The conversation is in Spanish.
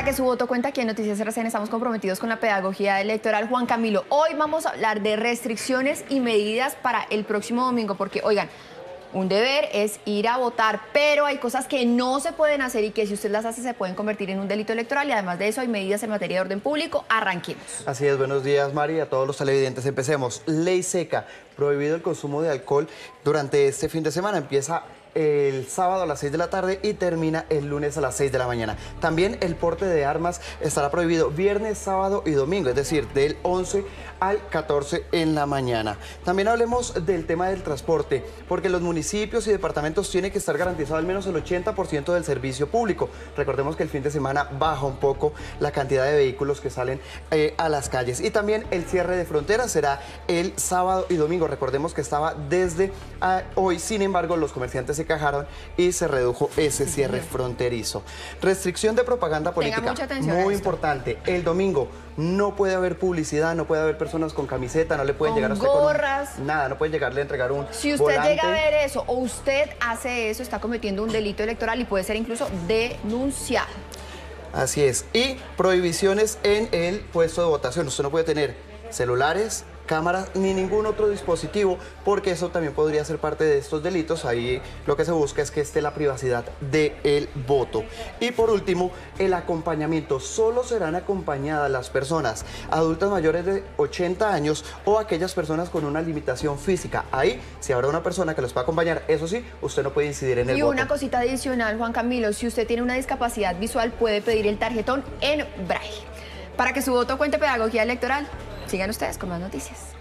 Para que su voto cuente aquí en Noticias RCN estamos comprometidos con la pedagogía electoral. Juan Camilo, hoy vamos a hablar de restricciones y medidas para el próximo domingo, porque oigan, un deber es ir a votar, pero hay cosas que no se pueden hacer y que si usted las hace se pueden convertir en un delito electoral y además de eso hay medidas en materia de orden público. Arranquemos. Así es, buenos días Mari, a todos los televidentes. Empecemos. Ley seca, prohibido el consumo de alcohol durante este fin de semana. Empieza el sábado a las 6 de la tarde y termina el lunes a las 6 de la mañana. También el porte de armas estará prohibido viernes, sábado y domingo, es decir, del 11 al 14 en la mañana. También hablemos del tema del transporte, porque los municipios y departamentos tienen que estar garantizado al menos el 80% del servicio público. Recordemos que el fin de semana baja un poco la cantidad de vehículos que salen eh, a las calles. Y también el cierre de fronteras será el sábado y domingo. Recordemos que estaba desde ah, hoy, sin embargo, los comerciantes se cajaron y se redujo ese cierre fronterizo. Restricción de propaganda política. Muy importante. El domingo no puede haber publicidad, no puede haber personas con camiseta, no le pueden llegar a usted gorras. nada, no pueden llegarle a entregar un Si usted llega a ver eso o usted hace eso, está cometiendo un delito electoral y puede ser incluso denunciado. Así es. Y prohibiciones en el puesto de votación. Usted no puede tener celulares, cámaras ni ningún otro dispositivo, porque eso también podría ser parte de estos delitos. Ahí lo que se busca es que esté la privacidad del voto. Y por último, el acompañamiento. Solo serán acompañadas las personas adultas mayores de 80 años o aquellas personas con una limitación física. Ahí, si habrá una persona que los va a acompañar, eso sí, usted no puede incidir en el voto. Y una cosita adicional, Juan Camilo, si usted tiene una discapacidad visual, puede pedir el tarjetón en braille. Para que su voto cuente pedagogía electoral, Sigan ustedes con más noticias.